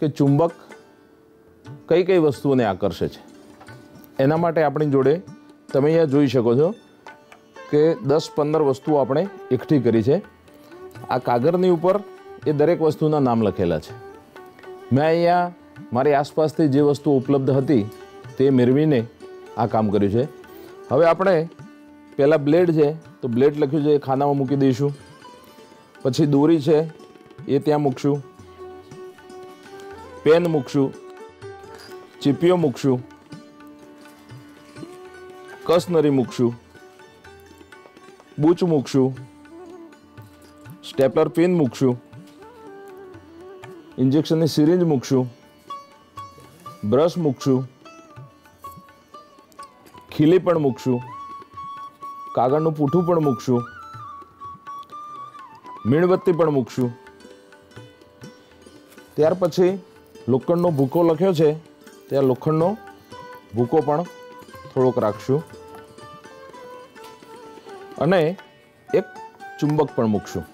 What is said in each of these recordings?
કે ચુંબક કઈ કઈ વસ્તુઓને આકર્ષે છે? એના માટે આપણી જોડે તમે અહીંયા જોઈ શકો છો કે દસ પંદર વસ્તુઓ આપણે એકઠી કરી છે. આ કાગળની ઉપર એ દરેક વસ્તુના નામ લખેલા છે. મેં અહીંયા મારી આસપાસથી જે વસ્તુઓ ઉપલબ્ધ હતી તે મેળવીને આ કામ કર્યું છે. હવે આપણે પહેલાં બ્લેડ છે, તો બ્લેડ લખ્યું છે એ ખાનામાં મૂકી દઈશું. પછી દોરી છે, એ ત્યાં મૂકશું. પેન મૂકશું, ચીપીઓ મૂકશું, કસનરી મૂકશું, બૂચ મૂકશું, સ્ટેપલર પિન મૂકશું, ઇન્જેક્શનની સિરિંજ મૂકશું, બ્રશ મૂકશું, ખીલી પણ મૂકશું, કાગળનું પૂઠું પણ મૂકશું, મીણબત્તી પણ મૂકશું. ત્યાર પછી લોખંડનો ભૂકો લખ્યો છે, ત્યાં લોખંડનો ભૂકો પણ થોડોક રાખશું. અને એક ચુંબક પણ મૂકશું.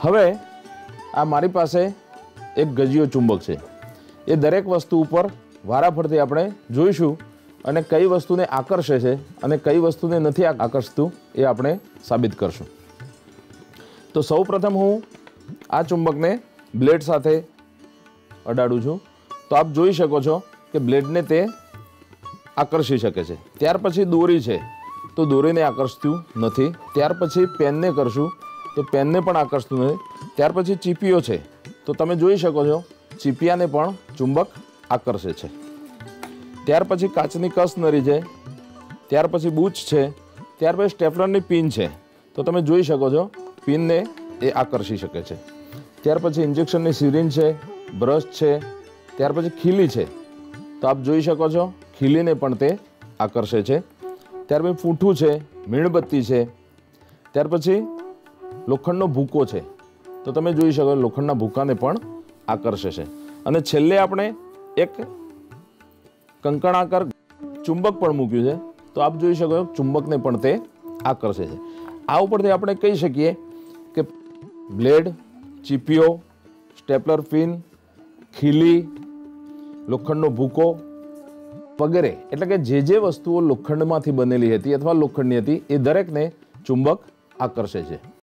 હવે આ મારી પાસે એક ગજીયો ચુંબક છે. એ દરેક વસ્તુ ઉપર વારાફરતી આપણે જોઈશું અને કઈ વસ્તુને આકર્ષે છે અને કઈ વસ્તુને નથી આકર્ષતું એ આપણે સાબિત કરશું. તો સૌ પ્રથમ હું આ ચુંબકને બ્લેડ સાથે અડાડું છું. તો આપ જોઈ શકો છો કે બ્લેડને તે આકર્ષી શકે છે. ત્યાર પછી દોરી છે. તો દોરીને આકર્ષતું નથી. ત્યાર પછી પેનને કરશું. તો પેનને પણ આકર્ષતું નથી. ત્યાર પછી ચીપીઓ છે. તો તમે જોઈ શકો છો, ચીપિયાને પણ ચુંબક આકર્ષે છે. ત્યાર પછી કાચની કસનરી છે. ત્યાર પછી બૂચ છે. ત્યાર પછી સ્ટેપલરની પિન છે. તો તમે જોઈ શકો છો, પિનને એ આકર્ષી શકે છે. ત્યાર પછી ઇન્જેક્શનની સિરિન છે બ્રશ છે, ત્યાર પછી ખીલી છે. તો આપ જોઈ શકો છો, ખીલીને પણ તે આકર્ષે છે. ત્યાર પછી ફૂઠું છે, મીણબત્તી છે. ત્યાર પછી લોખંડનો ભૂકો છે. તો તમે જોઈ શકો લોખંડના ભૂકાને પણ આકર્ષે છે. અને છેલ્લે આપણે એક કંકણાકાર ચુંબક પણ મૂક્યું છે. તો આપ જોઈ શકો ચુંબકને પણ તે આકર્ષે છે. આ ઉપરથી આપણે કહી શકીએ બ્લેડ, ચીપીઓ, સ્ટેપલર પિન ખીલી, લોખંડનો ભૂકો વગેરે. એટલે કે જે જે વસ્તુઓ લોખંડમાંથી બનેલી હતી અથવા લોખંડની હતી એ દરેકને ચુંબક આકર્ષે છે.